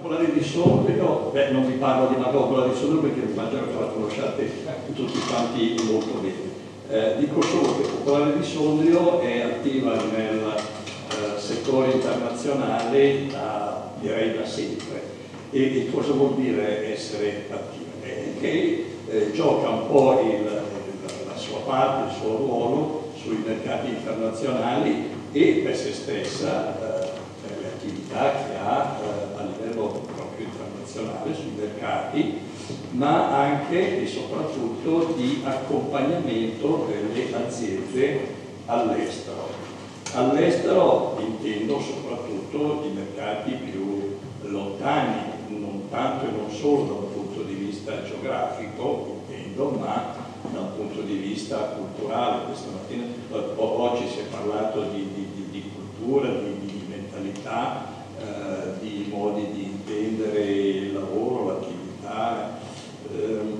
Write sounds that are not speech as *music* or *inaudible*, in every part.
popolare di Sondrio, beh non vi parlo di una popola di Sondrio perché immagino che la conosciate tutti quanti molto bene. Eh, dico solo che Popolare di Sondrio è attiva nel eh, settore internazionale da, direi da sempre. E, e, cosa vuol dire essere attiva? Eh, che eh, gioca un po' il, la sua parte, il suo ruolo sui mercati internazionali e per se stessa eh, per le attività che ha eh, a livello proprio internazionale sui mercati, ma anche e soprattutto di accompagnamento delle aziende all'estero. All'estero intendo soprattutto i mercati più lontani, non tanto e non solo da un punto di vista geografico, intendo, ma da un punto di vista culturale. Questa mattina, oggi si è parlato di, di, di, di cultura, di, mentalità, eh, di modi di intendere il lavoro, l'attività. Ehm,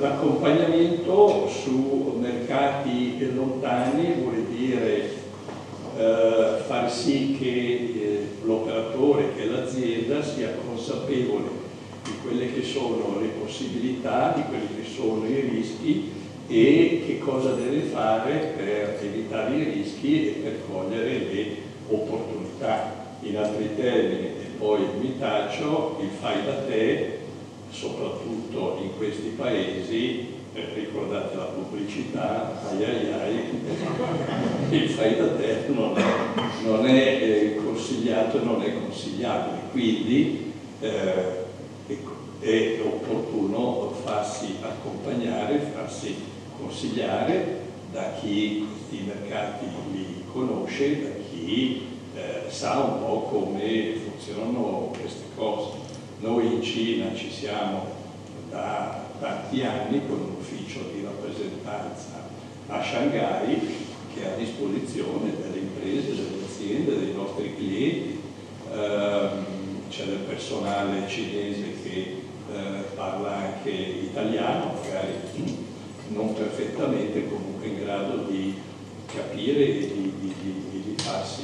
l'accompagnamento su mercati lontani vuol dire eh, far sì che eh, l'operatore, che l'azienda sia consapevole di quelle che sono le possibilità, di quelli che sono i rischi e che cosa deve fare per evitare i rischi e per cogliere le opportunità. In altri termini, e poi mi taccio, il fai da te, soprattutto in questi paesi, eh, ricordate la pubblicità, ai ai ai, *laughs* il fai da te non è, non è eh, consigliato, non è consigliabile. Quindi eh, è opportuno farsi accompagnare, farsi consigliare da chi questi mercati li conosce, chi eh, sa un po' come funzionano queste cose. Noi in Cina ci siamo da tanti anni con un ufficio di rappresentanza a Shanghai che è a disposizione delle imprese, delle aziende, dei nostri clienti. Eh, c'è del personale cinese che eh, parla anche italiano, magari non perfettamente, comunque in grado di capire e di, di, di, di farsi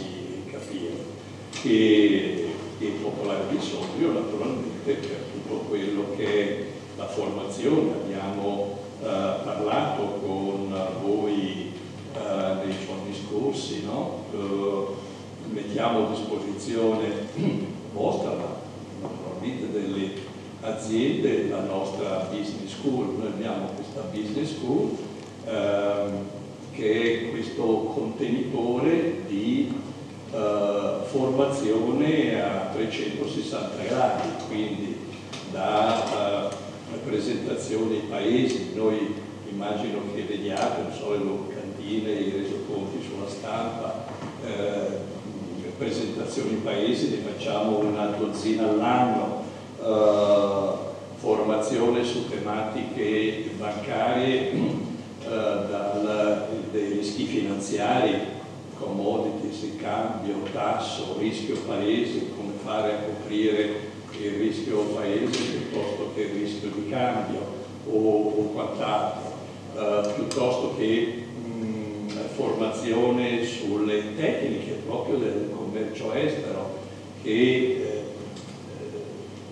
capire. E, e Popolare Sondrio naturalmente per tutto quello che è la formazione, abbiamo eh, parlato con voi eh, nei giorni scorsi, no? Eh, mettiamo a disposizione *clears throat* vostra, ma naturalmente delle aziende la nostra business school. Noi abbiamo questa business school ehm, che è questo contenitore di eh, formazione a 360 gradi, quindi da eh, presentazione ai paesi, noi immagino che vediate, non so, le locandine, i resoconti sulla stampa, eh, presentazioni ai paesi, ne facciamo una dozzina all'anno, eh, formazione su tematiche bancarie, rischi finanziari, commodities, cambio, tasso, rischio paese, come fare a coprire il rischio paese piuttosto che il rischio di cambio o, o quant'altro, eh, piuttosto che mh, formazione sulle tecniche proprio del commercio estero che eh,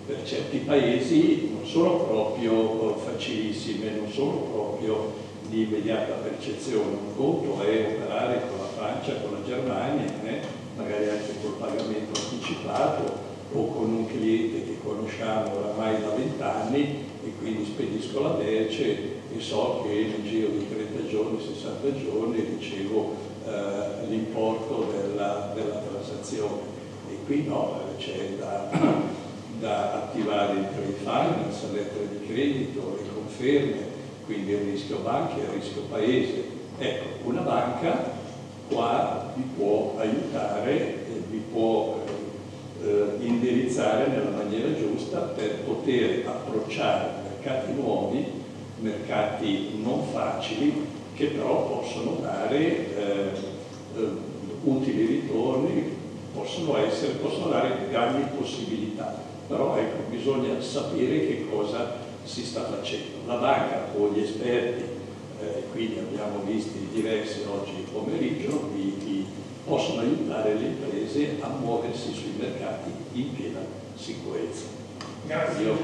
per certi paesi non sono proprio facilissime, non sono proprio di immediata percezione. Un conto è operare con la Francia, con la Germania, eh, magari anche col pagamento anticipato o con un cliente che conosciamo oramai da vent'anni e quindi spedisco la merce e so che nel giro di 30 giorni, 60 giorni ricevo eh, l'importo della, della transazione. E qui no, c'è da da attivare il trade finance, lettere di credito, le conferme, quindi il rischio banca e il rischio paese. Ecco, una banca qua vi può aiutare vi può eh, indirizzare nella maniera giusta per poter approcciare mercati nuovi, mercati non facili, che però possono dare eh, eh, utili ritorni, possono, essere, possono dare grandi possibilità però ecco, bisogna sapere che cosa si sta facendo. La banca o gli esperti, eh, quindi abbiamo visti diversi oggi pomeriggio, vi, vi possono aiutare le imprese a muoversi sui mercati in piena sicurezza. Grazie. Io,